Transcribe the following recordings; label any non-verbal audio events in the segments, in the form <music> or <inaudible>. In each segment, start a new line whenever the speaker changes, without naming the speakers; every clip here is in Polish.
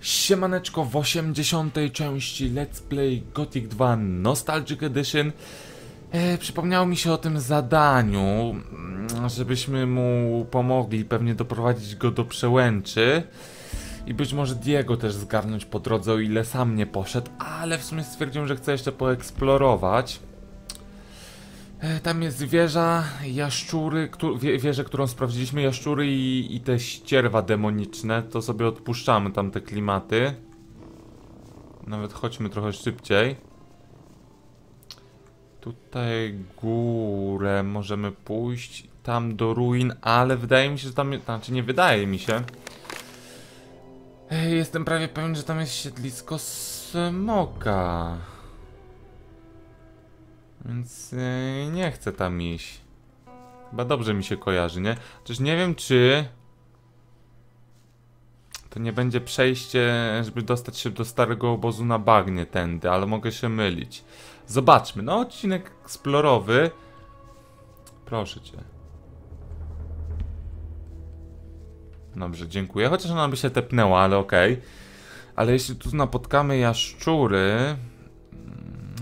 Siemaneczko w 80. części Let's Play Gothic 2 Nostalgic Edition e, Przypomniało mi się o tym zadaniu, mm, żebyśmy mu pomogli pewnie doprowadzić go do przełęczy i być może Diego też zgarnąć po drodze, o ile sam nie poszedł, ale w sumie stwierdziłem, że chcę jeszcze poeksplorować. E, Tam jest wieża, jaszczury, któ- wie, wieżę, którą sprawdziliśmy, jaszczury i, i te ścierwa demoniczne, to sobie odpuszczamy tam te klimaty. Nawet chodźmy trochę szybciej. Tutaj górę możemy pójść, tam do ruin, ale wydaje mi się, że tam, znaczy nie wydaje mi się. E, Jestem prawie pewien, że tam jest siedlisko smoka. Więc yy, nie chcę tam iść. Chyba dobrze mi się kojarzy, nie? Chociaż nie wiem, czy to nie będzie przejście, żeby dostać się do starego obozu na bagnie tędy, ale mogę się mylić. Zobaczmy. No, odcinek eksplorowy. Proszę cię. Dobrze, dziękuję. Chociaż ona by się tepnęła, ale okej. Ale jeśli tu napotkamy jaszczury,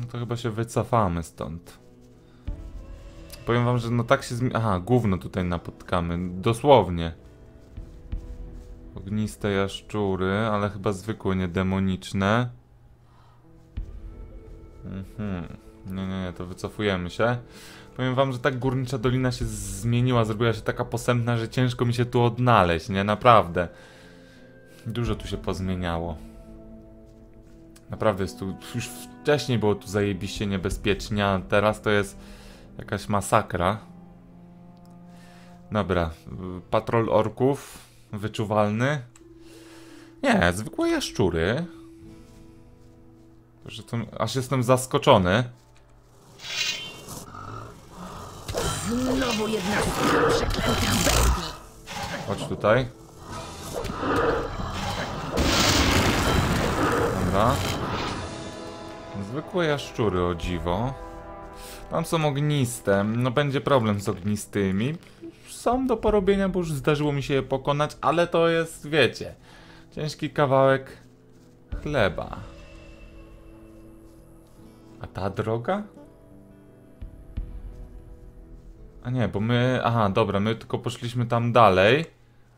to chyba się wycofamy stąd. Powiem wam, że no tak się zmi... Aha, gówno tutaj napotkamy. Dosłownie. Ogniste jaszczury, ale chyba zwykłe, nie demoniczne. Mhm. Nie, nie, nie, to wycofujemy się. Powiem wam, że tak górnicza dolina się zmieniła, zrobiła się taka posępna, że ciężko mi się tu odnaleźć, nie? Naprawdę. Dużo tu się pozmieniało. Naprawdę jest tu, już wcześniej było tu zajebiście niebezpiecznie, a teraz to jest jakaś masakra. Dobra, patrol orków, wyczuwalny. Nie, zwykłe jaszczury. Że to, aż jestem zaskoczony.
Znowu jedna bestii.
Chodź tutaj. Dobra. Zwykłe jaszczury, o dziwo. Tam są ogniste. No będzie problem z ognistymi. Są do porobienia, bo już zdarzyło mi się je pokonać, ale to jest, wiecie, ciężki kawałek chleba. A ta droga? A nie, bo my. Aha, dobra, my tylko poszliśmy tam dalej.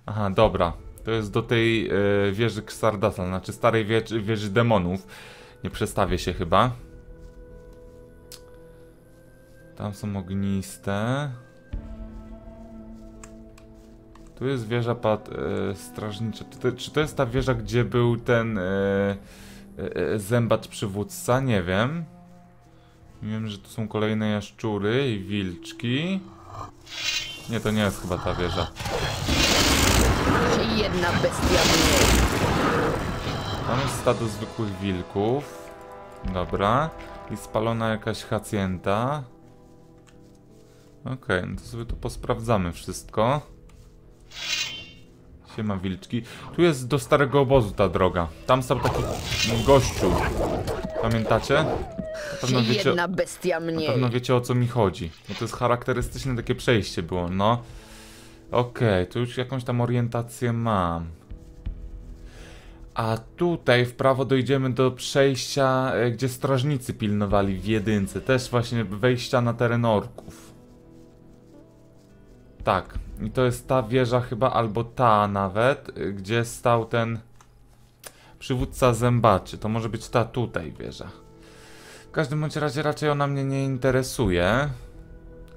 Aha, dobra. To jest do tej e, wieży Xardasa, znaczy starej wieży, wieży demonów. Nie przestawię się chyba. Tam są ogniste. Tu jest wieża e, strażnicza. Czy to, czy to jest ta wieża, gdzie był ten e, e, e, zębacz przywódca? Nie wiem. Wiem, że tu są kolejne jaszczury i wilczki. Nie, to nie jest chyba ta wieża.
Jedna bestia mniej.
Tam jest stado zwykłych wilków. Dobra. I spalona jakaś hacjenta. Okej, no to sobie tu posprawdzamy wszystko. Siema wilczki. Tu jest do starego obozu ta droga. Tam stał taki gościu. Pamiętacie? Na pewno wiecie, na pewno wiecie o co mi chodzi. Bo to jest charakterystyczne takie przejście było, no. Okej, tu już jakąś tam orientację mam. A tutaj w prawo dojdziemy do przejścia, e, gdzie strażnicy pilnowali w jedynce. Też właśnie wejścia na teren orków. Tak, i to jest ta wieża chyba, albo ta nawet, y, gdzie stał ten przywódca zębaczy. To może być ta tutaj wieża. W każdym bądź razie raczej ona mnie nie interesuje.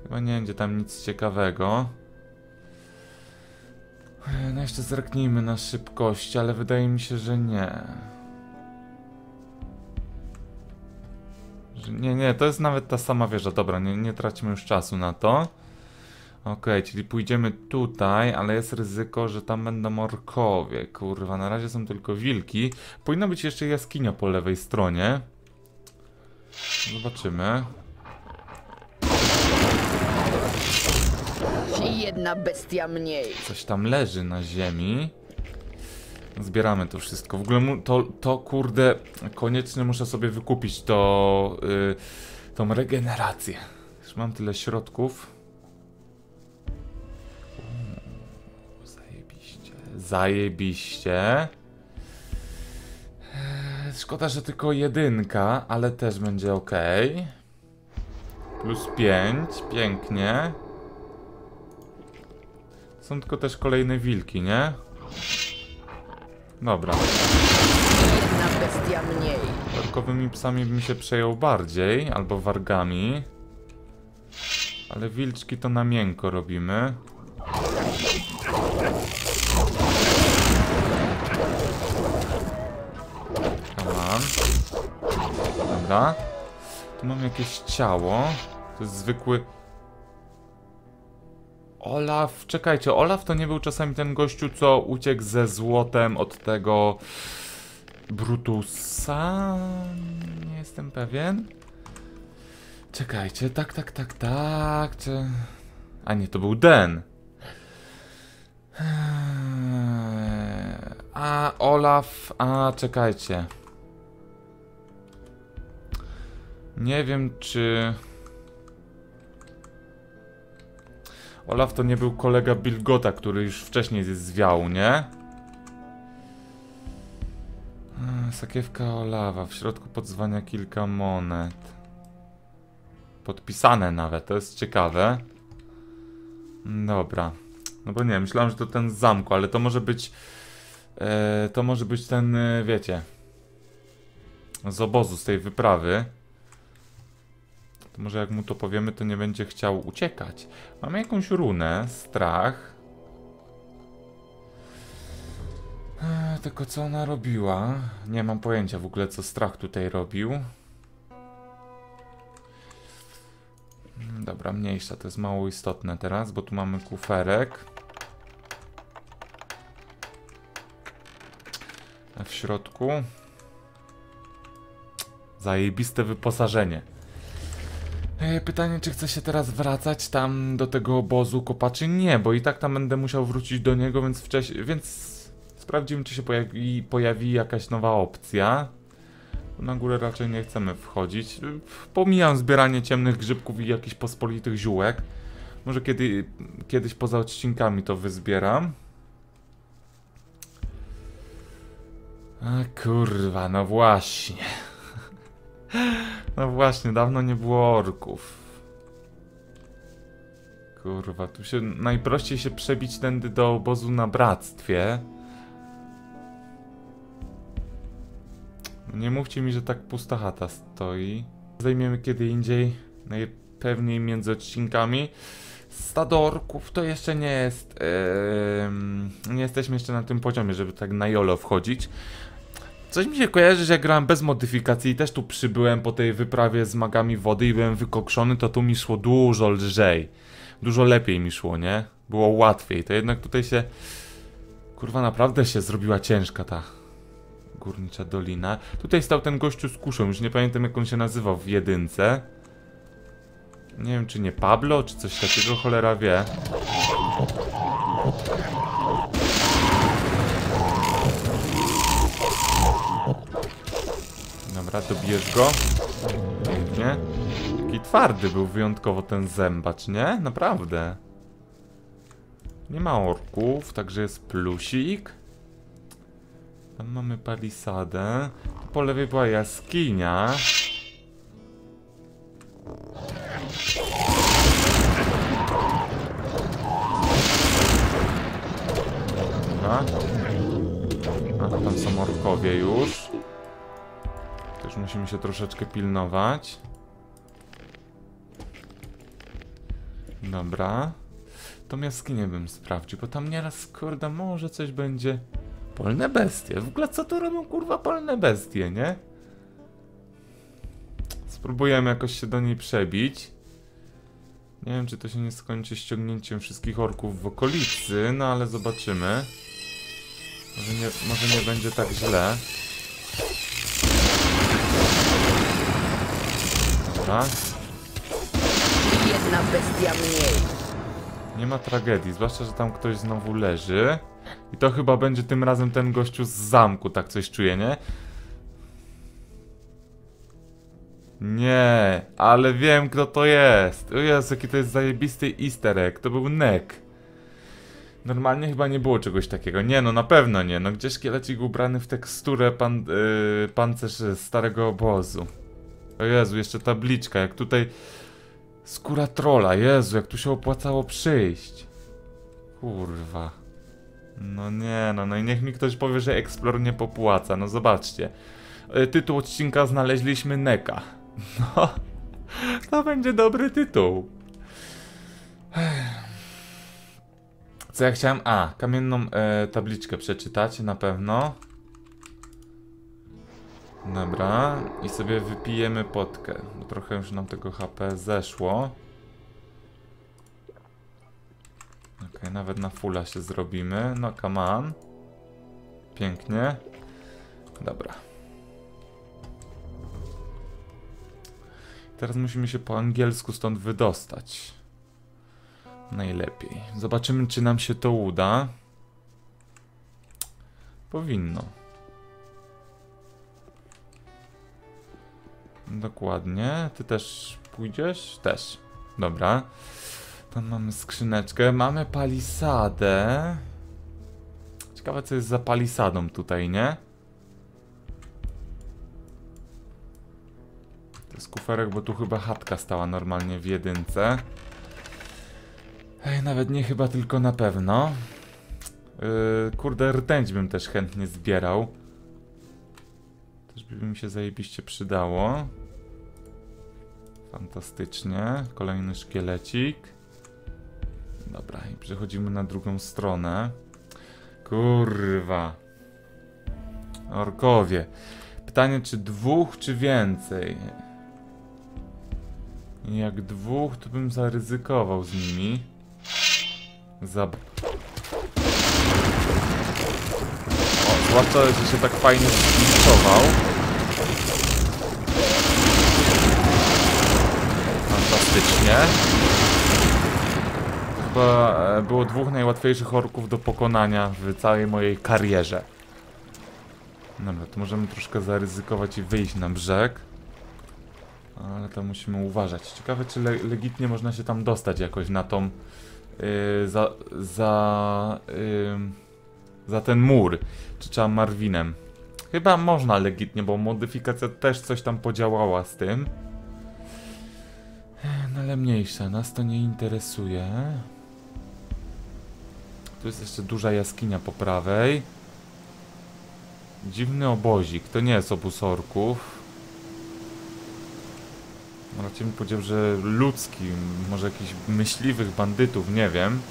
Chyba nie będzie tam nic ciekawego. No jeszcze zerknijmy na szybkość, ale wydaje mi się, że nie. Że nie, nie, to jest nawet ta sama wieża. Dobra, nie, nie traćmy już czasu na to. Okej, czyli pójdziemy tutaj, ale jest ryzyko, że tam będą orkowie. Kurwa, na razie są tylko wilki. Powinna być jeszcze jaskinia po lewej stronie. Zobaczymy.
Jedna bestia mniej.
Coś tam leży na ziemi. Zbieramy to wszystko. W ogóle to, to kurde, koniecznie muszę sobie wykupić to, y, tą regenerację. Już mam tyle środków. Zajebiście. Zajebiście. Szkoda, że tylko jedynka, ale też będzie ok. Plus 5, pięknie. Są tylko też kolejne wilki, nie? Dobra.
Jedna bestia mniej.
Orkowymi psami bym się przejął bardziej, albo wargami. Ale wilczki to na miękko robimy. Dobra. Tu mam jakieś ciało. To jest zwykły... Olaf, czekajcie, Olaf to nie był czasami ten gościu, co uciekł ze złotem od tego Brutusa? Nie jestem pewien. Czekajcie, tak, tak, tak, tak. Czy... A nie, to był Den. A Olaf, a czekajcie. Nie wiem, czy. Olaf to nie był kolega Bilgota, który już wcześniej zwiał, nie? Mm, Sakiewka Olawa. W środku podzwania kilka monet. Podpisane nawet, to jest ciekawe. Dobra. No bo nie, myślałem, że to ten z zamku, ale to może być... E, to może być ten, e, wiecie... Z obozu, z tej wyprawy. To może jak mu to powiemy, to nie będzie chciał uciekać. Mamy jakąś runę, strach. Eee, tylko co ona robiła? Nie mam pojęcia w ogóle, co strach tutaj robił. Mm, Dobra, mniejsza, to jest mało istotne teraz, bo tu mamy kuferek. A w środku... Zajebiste wyposażenie. E, Pytanie, czy chcę się teraz wracać tam do tego obozu kopaczy? Nie, bo i tak tam będę musiał wrócić do niego, więc wcześniej, więc sprawdzimy, czy się pojawi, pojawi jakaś nowa opcja. Na górę raczej nie chcemy wchodzić. Y, Pomijam zbieranie ciemnych grzybków i jakichś pospolitych ziółek. Może kiedy, kiedyś poza odcinkami to wyzbieram. A kurwa, no właśnie. No właśnie, dawno nie było orków. Kurwa, tu się najprościej się przebić tędy do obozu na bractwie. Nie mówcie mi, że tak pusta chata stoi. Zajmiemy kiedy indziej, najpewniej między odcinkami. Stado orków to jeszcze nie jest. em, nie jesteśmy jeszcze na tym poziomie, żeby tak na jolo wchodzić. Coś mi się kojarzy, że grałem bez modyfikacji i też tu przybyłem po tej wyprawie z magami wody i byłem wykokszony, to tu mi szło dużo lżej. Dużo lepiej mi szło, nie? Było łatwiej. To jednak tutaj się... Kurwa, naprawdę się zrobiła ciężka ta górnicza dolina. Tutaj stał ten gościu z kuszą, już nie pamiętam jak on się nazywał w jedynce. Nie wiem, czy nie Pablo, czy coś takiego, cholera wie. Dobra, dobijesz go. Pięknie. Taki twardy był wyjątkowo ten zębacz, nie? Naprawdę. Nie ma orków, także jest plusik. Tam mamy palisadę. Po lewej była jaskinia. Dobra. A tam są orkowie już. Musimy się troszeczkę pilnować. Dobra. Tą jaskinię bym sprawdził, bo tam nieraz, kurde, może coś będzie. Polne bestie. W ogóle co tu robią, kurwa, polne bestie, nie? Spróbujemy jakoś się do niej przebić. Nie wiem, czy to się nie skończy ściągnięciem wszystkich orków w okolicy, no ale zobaczymy. Może nie, może nie będzie tak źle. Dobra.
Jedna bestia mniej.
Nie ma tragedii, zwłaszcza, że tam ktoś znowu leży. I to chyba będzie tym razem ten gościu z zamku, tak coś czuję, nie? Nie, ale wiem kto to jest. O Jezu, jaki to jest zajebisty easter egg. To był Nek. Normalnie chyba nie było czegoś takiego. Nie, no na pewno nie. No gdzie szkielecik ubrany w teksturę pan, yy, pancerz starego obozu. O Jezu, jeszcze tabliczka, jak tutaj... Skóra trola, Jezu, jak tu się opłacało przyjść. Kurwa. No nie, no, no i niech mi ktoś powie, że Explore nie popłaca. No zobaczcie. Y, Tytuł odcinka znaleźliśmy Neka. <laughs> No, to będzie dobry tytuł. Co ja chciałem? A, kamienną e, tabliczkę przeczytać na pewno. Dobra, i sobie wypijemy potkę, trochę już nam tego HP zeszło. Okej, nawet na fulla się zrobimy. No, come on. Pięknie. Dobra. Teraz musimy się po angielsku stąd wydostać. Najlepiej. Zobaczymy, czy nam się to uda. Powinno. Dokładnie. Ty też pójdziesz? Też. Dobra. Tam mamy skrzyneczkę. Mamy palisadę. Ciekawe, co jest za palisadą tutaj, nie? To jest kuferek, bo tu chyba chatka stała normalnie w jedynce. Ej, nawet nie chyba, tylko na pewno. Yy, kurde, rtęć bym też chętnie zbierał. Też by mi się zajebiście przydało. Fantastycznie. Kolejny szkielecik. Dobra, i przechodzimy na drugą stronę. Kurwa. Orkowie. Pytanie, czy dwóch, czy więcej? Jak dwóch, to bym zaryzykował z nimi. Zab... O, zwłaszcza, że się tak fajnie zlikwidował. Fantastycznie. To Chyba e, było dwóch najłatwiejszych orków do pokonania w całej mojej karierze. Dobra, to możemy troszkę zaryzykować i wyjść na brzeg. Ale to musimy uważać. Ciekawe, czy le legitnie można się tam dostać jakoś na tą... Yy, za... za... Yy, za ten mur. Czy trzeba Marvinem? Chyba można legitnie, bo modyfikacja też coś tam podziałała z tym. Ale mniejsza, nas to nie interesuje. Tu jest jeszcze duża jaskinia po prawej. Dziwny obozik, to nie jest obóz orków. Raczej bym powiedział, że ludzki, może jakichś myśliwych bandytów, nie wiem.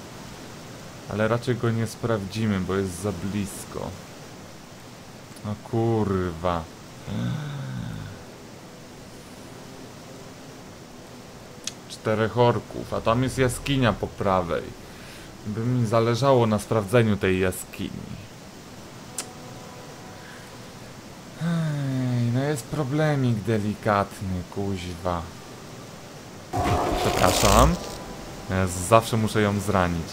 Ale raczej go nie sprawdzimy, bo jest za blisko. No kurwa. Czterech orków, a tam jest jaskinia po prawej. By mi zależało na sprawdzeniu tej jaskini. Ej, no jest problemik delikatny, kuźwa. Przepraszam. Zawsze muszę ją zranić.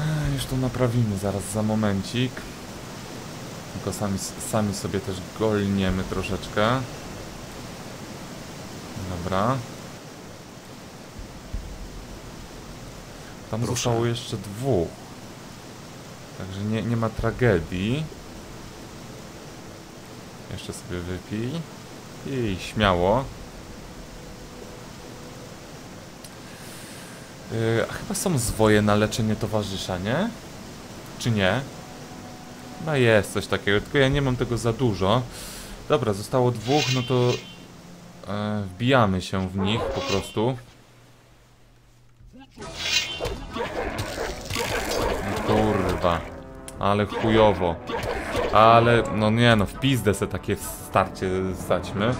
Ej, już to naprawimy zaraz za momencik. Tylko sami, sami sobie też golniemy troszeczkę. Dobra. Tam zostało jeszcze dwóch. Także nie, nie ma tragedii. Jeszcze sobie wypij. I śmiało. Yy, a chyba są zwoje na leczenie towarzysza, nie? Czy nie? No jest coś takiego, tylko ja nie mam tego za dużo. Dobra, zostało dwóch, no to e, wbijamy się w nich po prostu. Kurwa, ale chujowo. Ale, no nie no, w pizdę se takie starcie zaćmy.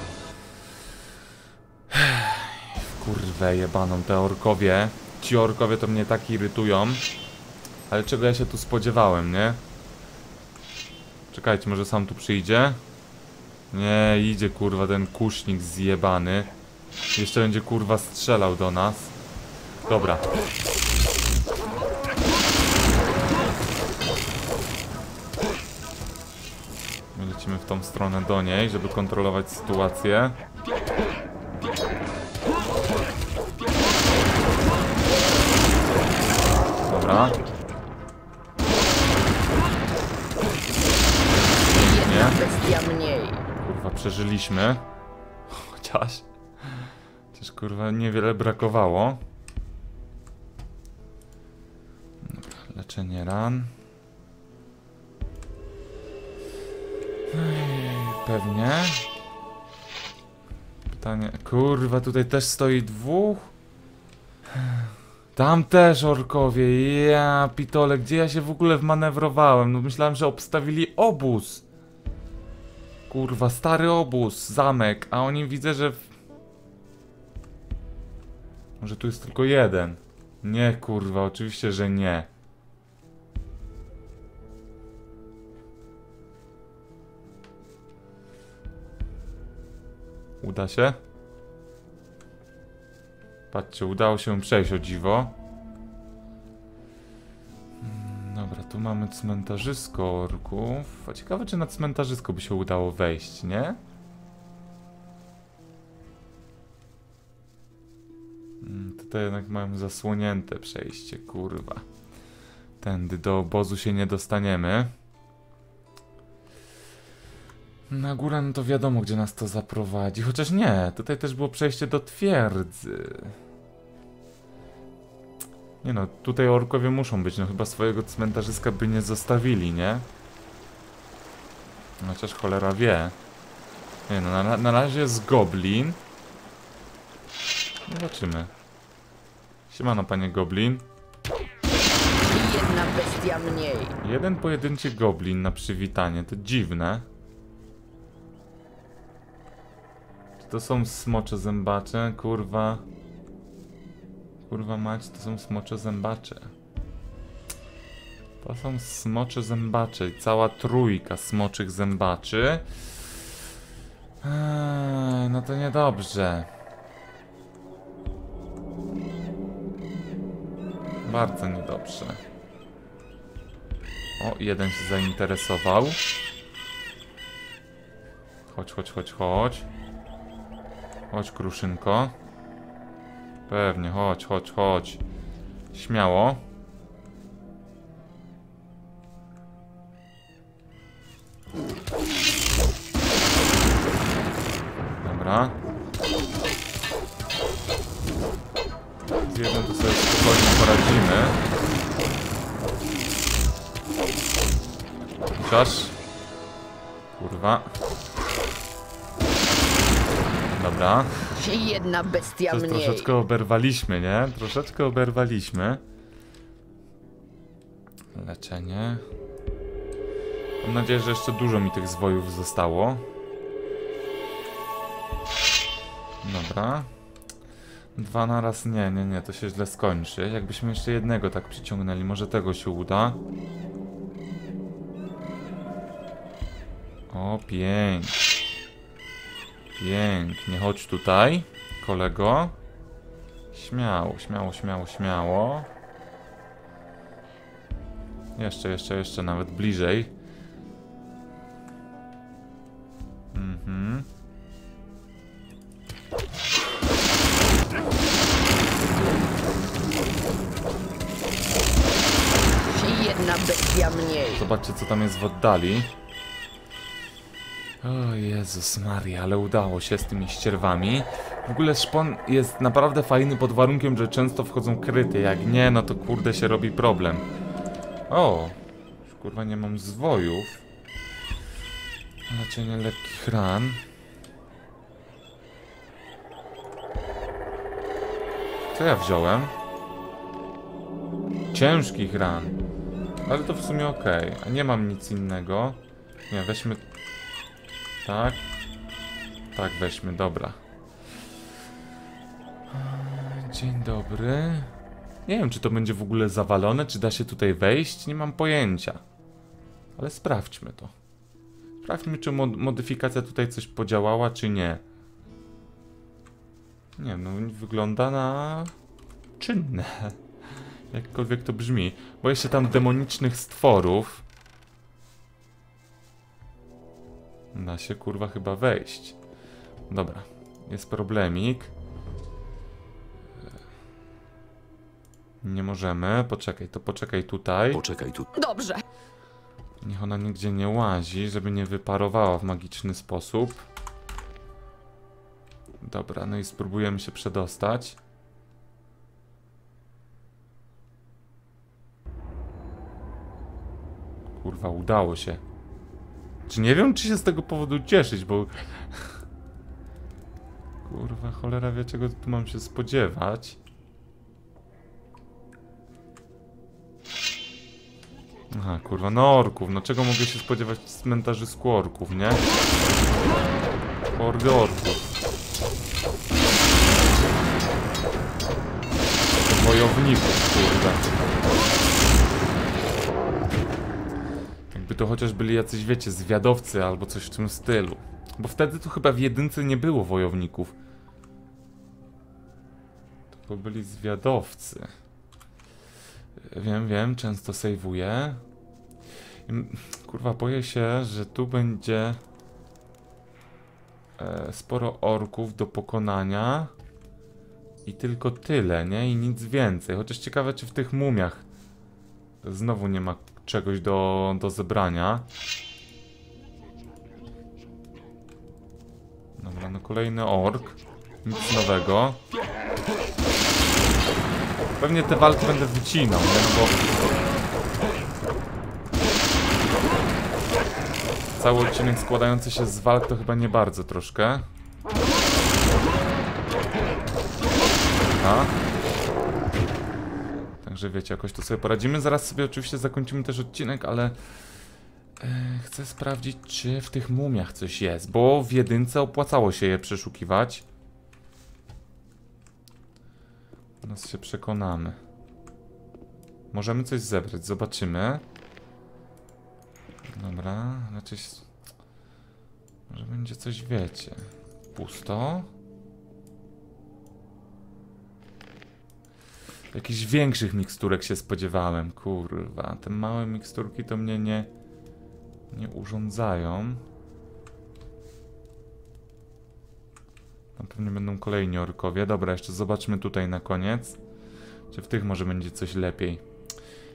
Kurwę jebaną te orkowie. Ci orkowie to mnie tak irytują. Ale czego ja się tu spodziewałem, nie? Czekajcie, może sam tu przyjdzie? Nie, idzie kurwa ten kusznik zjebany. Jeszcze będzie kurwa strzelał do nas. Dobra. My Lecimy w tą stronę do niej, żeby kontrolować sytuację. Dobra.
Jedna
przeżyliśmy. Chociaż... Chociaż kurwa niewiele brakowało. Dobra, leczenie ran. Ej, Pewnie. Pytanie... Kurwa, tutaj też stoi dwóch? Tam też orkowie, ja pitole, gdzie ja się w ogóle wmanewrowałem? No myślałem, że obstawili obóz. Kurwa, stary obóz, zamek, a oni widzę, że... w- Może tu jest tylko jeden. Nie, kurwa, oczywiście, że nie. Uda się? Patrzcie, udało się przejść o dziwo. Mamy cmentarzysko orków. A ciekawe, czy na cmentarzysko by się udało wejść, nie? Mm, Tutaj jednak mają zasłonięte przejście, kurwa. Tędy do obozu się nie dostaniemy. Na górę no to wiadomo, gdzie nas to zaprowadzi. Chociaż nie, tutaj też było przejście do twierdzy. Nie no, tutaj orkowie muszą być, no chyba swojego cmentarzyska by nie zostawili, nie? Chociaż cholera wie. Nie no, na, na razie jest goblin. Zobaczymy. Siemano, panie goblin.
Jedna bestia mniej.
Jeden pojedynczy goblin na przywitanie, to dziwne. Czy to są smocze zębacze? Kurwa. Kurwa mać, to są smocze zębacze. To są smocze zębacze i cała trójka smoczych zębaczy. Eee, no to niedobrze. Bardzo niedobrze. O, jeden się zainteresował. Chodź, chodź, chodź, chodź. Chodź, kruszynko. Pewnie, chodź, chodź, chodź. Śmiało. Dobra. Z jednym to sobie spokojnie poradzimy. Chociaż... Kurwa. Dobra.
Jedna bestia
To
mniej.
troszeczkę oberwaliśmy, nie? Troszeczkę oberwaliśmy. Leczenie. Mam nadzieję, że jeszcze dużo mi tych zwojów zostało. Dobra. Dwa na raz nie, nie, nie, to się źle skończy. Jakbyśmy jeszcze jednego tak przyciągnęli, może tego się uda. O, pięknie. Pięknie, chodź tutaj, kolego. Śmiało, śmiało, śmiało, śmiało. Jeszcze, jeszcze, jeszcze, nawet bliżej. Mhm.
Jedna bestia mniej.
Zobaczcie, co tam jest w oddali. O Jezus Maria, ale udało się z tymi ścierwami. W ogóle szpon jest naprawdę fajny pod warunkiem, że często wchodzą kryty. Jak nie, no to kurde się robi problem. O, kurwa nie mam zwojów. Leczenie lekkich ran. Co ja wziąłem? Ciężkich ran. Ale to w sumie okej. A nie mam nic innego. Nie, weźmy... Tak. Tak, weźmy, dobra. Dzień dobry. Nie wiem, czy to będzie w ogóle zawalone, czy da się tutaj wejść. Nie mam pojęcia. Ale sprawdźmy to. Sprawdźmy, czy mod modyfikacja tutaj coś podziałała, czy nie. Nie no wygląda na... czynne. <laughs> Jakkolwiek to brzmi. Boję się tam demonicznych stworów. Da się kurwa chyba wejść. Dobra, jest problemik. Nie możemy. Poczekaj, to poczekaj tutaj.
Poczekaj tu.
Dobrze.
Niech ona nigdzie nie łazi, żeby nie wyparowała w magiczny sposób. Dobra, no i spróbujemy się przedostać. Kurwa, udało się. Czy nie wiem, czy się z tego powodu cieszyć, bo... Kurwa, cholera wie, czego tu mam się spodziewać. Aha, kurwa, no orków. No czego mogę się spodziewać w cmentarzysku orków, nie? Hordy orków. Wojowników, kurde. To chociaż byli jacyś, wiecie, zwiadowcy albo coś w tym stylu. Bo wtedy tu chyba w jedynce nie było wojowników. To byli zwiadowcy. Wiem, wiem, często sejwuję. Kurwa, boję się, że tu będzie e, sporo orków do pokonania. I tylko tyle, nie? I nic więcej. Chociaż ciekawe, czy w tych mumiach znowu nie ma czegoś do, do zebrania. Dobra, no kolejny ork. Nic nowego. Pewnie te walki będę wycinał, nie? No bo... Cały odcinek składający się z walk to chyba nie bardzo troszkę. A? Także wiecie, jakoś to sobie poradzimy. Zaraz sobie oczywiście zakończymy też odcinek, ale... E, chcę sprawdzić, czy w tych mumiach coś jest, bo w jedynce opłacało się je przeszukiwać. Teraz się przekonamy. Możemy coś zebrać, zobaczymy. Dobra, raczej... Może będzie coś, wiecie. Pusto. Jakichś większych miksturek się spodziewałem, kurwa. Te małe miksturki to mnie nie... Nie urządzają. Tam pewnie będą kolejni orkowie. Dobra, jeszcze zobaczmy tutaj na koniec. Czy w tych może będzie coś lepiej.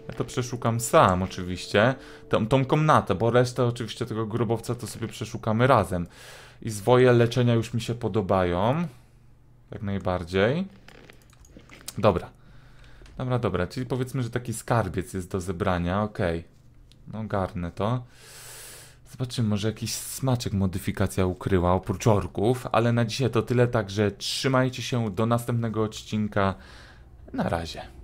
Ja to przeszukam sam oczywiście. Tą, tą komnatę, bo resztę oczywiście tego grobowca to sobie przeszukamy razem. I zwoje leczenia już mi się podobają. Jak najbardziej. Dobra. Dobra, dobra. Czyli powiedzmy, że taki skarbiec jest do zebrania. Okej. No garnę to. Zobaczymy, może jakiś smaczek modyfikacja ukryła oprócz orków, ale na dzisiaj to tyle, także trzymajcie się do następnego odcinka. Na razie.